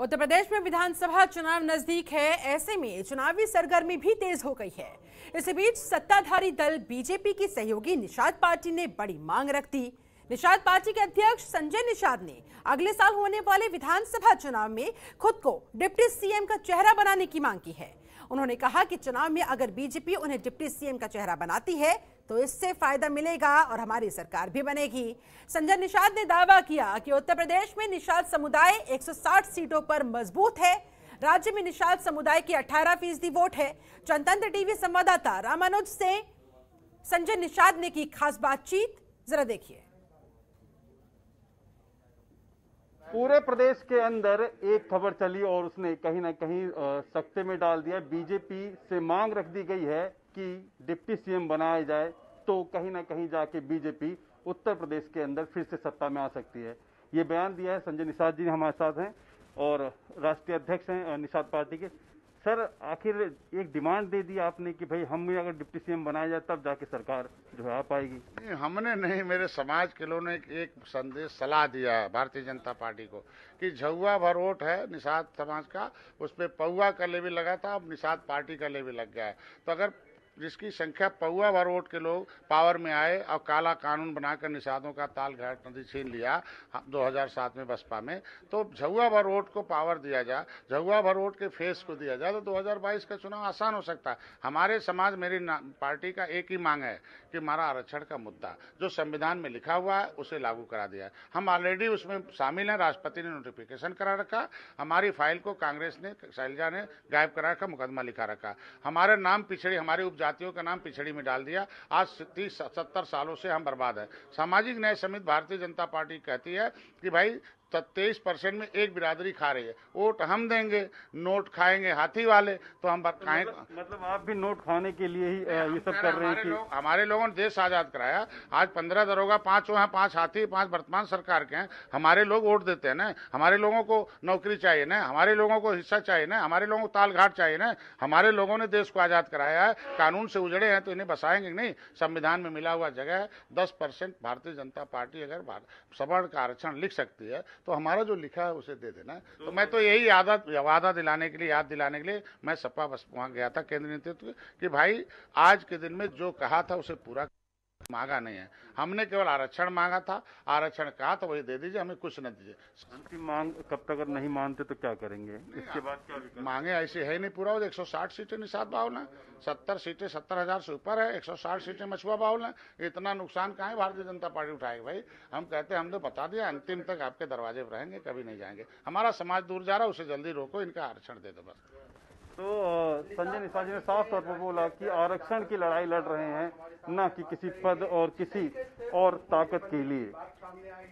उत्तर प्रदेश में विधानसभा चुनाव नज़दीक है। ऐसे में चुनावी सरगर्मी भी तेज हो गई है। इसी बीच सत्ताधारी दल बीजेपी की सहयोगी निषाद पार्टी ने बड़ी मांग रख दी। निषाद पार्टी के अध्यक्ष संजय निषाद ने अगले साल होने वाले विधानसभा चुनाव में खुद को डिप्टी सीएम का चेहरा बनाने की मांग की है। उन्होंने कहा कि चुनाव में अगर बीजेपी उन्हें डिप्टी सीएम का चेहरा बनाती है तो इससे फ़ायदा मिलेगा और हमारी सरकार भी बनेगी। संजय निषाद ने दावा किया कि उत्तर प्रदेश में निषाद समुदाय 160 सीटों पर मज़बूत है। राज्य में निषाद समुदाय की 18 फ़ीसदी वोट है। जनतंत्र टीवी संवाददाता रामानुज से संजय निषाद ने की खास बातचीत। जरा देखिए। पूरे प्रदेश के अंदर एक खबर चली और उसने कहीं ना कहीं सख्ते में डाल दिया। बीजेपी से मांग रख दी गई है कि डिप्टी सीएम बनाया जाए तो कहीं ना कहीं जाके बीजेपी उत्तर प्रदेश के अंदर फिर से सत्ता में आ सकती है। ये बयान दिया है संजय निषाद जी, हमारे साथ हैं और राष्ट्रीय अध्यक्ष हैं निषाद पार्टी के। सर, आखिर एक डिमांड दे दी आपने कि भाई हम अगर डिप्टी सीएम बनाया जाए, तब जाके सरकार जो है आ पाएगी। नहीं, हमने नहीं, मेरे समाज के लोगों ने एक संदेश, सलाह दिया है भारतीय जनता पार्टी को कि झुआ भर वोट है निषाद समाज का उस पर पौआ का लेवी लगा था, अब निषाद पार्टी का लेवी लग गया है। तो अगर जिसकी संख्या पौआ वोट के लोग पावर में आए और काला कानून बनाकर निषादों का ताल घाट नदी छीन लिया 2007 में बसपा में। तो झुआ वोट को पावर दिया जाए झुआ वोट के फेस को दिया जाए तो 2022 का चुनाव आसान हो सकता है। हमारे समाज, मेरी पार्टी का एक ही मांग है कि हमारा आरक्षण का मुद्दा, जो संविधान में लिखा हुआ है, उसे लागू करा दिया है हम ऑलरेडी उसमें शामिल हैं, राष्ट्रपति ने नोटिफिकेशन करा रखा, हमारी फ़ाइल को कांग्रेस ने, शैलजा ने गायब करा रखा, मुकदमा लिखा रखा। हमारे नाम पिछड़ी, हमारी उपजा जातियों का नाम पिछड़ी में डाल दिया। आज तीस, सत्तर सालों से हम बर्बाद है। सामाजिक न्याय समिति भारतीय जनता पार्टी कहती है कि भाई तेईस परसेंट में एक बिरादरी खा रही है। वोट हम देंगे नोट खाएँगे हाथी वाले तो हम खाएँ। मतलब, मतलब आप भी नोट खाने के लिए ही ये सब कर रहे हैं लोग हमारे लोगों ने देश आज़ाद कराया। आज पंद्रह दरोगा पाँच हैं पाँच हाथी पाँच वर्तमान सरकार के हैं। हमारे लोग वोट देते हैं ना। हमारे लोगों को नौकरी चाहिए ना। हमारे लोगों को हिस्सा चाहिए ना। हमारे लोगों को तालघाट चाहिए ना। हमारे लोगों ने देश को आज़ाद कराया है। कानून से उजड़े हैं तो इन्हें बसाएँगे नहीं। संविधान में मिला हुआ जगह है। दस भारतीय जनता पार्टी अगर सवर्ण का आरक्षण लिख सकती है तो हमारा जो लिखा है उसे दे देना। तो मैं तो यही आदत वादा दिलाने के लिए याद दिलाने के लिए मैं सपा बस वहाँ गया था केंद्रीय नेतृत्व कि भाई आज के दिन में जो कहा था उसे पूरा मांगा नहीं है। हमने केवल आरक्षण मांगा था। आरक्षण कहा तो वही दे दीजिए हमें कुछ न दीजिए। अंतिम मांग कब तक अगर नहीं मानते तो क्या करेंगे? इसके बाद क्या मांगे ऐसे है नहीं पूरा। एक सौ साठ सीटें निषाद बाहुल है। सत्तर सीटें सत्तर हज़ार से ऊपर है। एक सौ साठ सीटें मछुआ बाहुल है। इतना नुकसान कहाँ है? भारतीय जनता पार्टी उठाएगी भाई। हम कहते हैं हमने बता दिया अंतिम तक आपके दरवाजे पर रहेंगे कभी नहीं जाएँगे। हमारा समाज दूर जा रहा है उसे जल्दी रोको इनका आरक्षण दे दो बस। तो संजय निषाद जी ने साफ़ तौर पर बोला कि आरक्षण की लड़ाई लड़ रहे हैं न कि किसी पद और किसी और ताकत के लिए।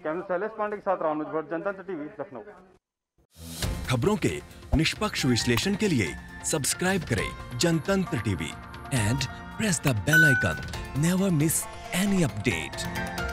कैमरे शैलेश पांडे के साथ रामनुज भट्ट जनतंत्र टीवी, लखनऊ। खबरों के निष्पक्ष विश्लेषण के लिए सब्सक्राइब करें Jantantra TV and press the bell icon. Never miss any update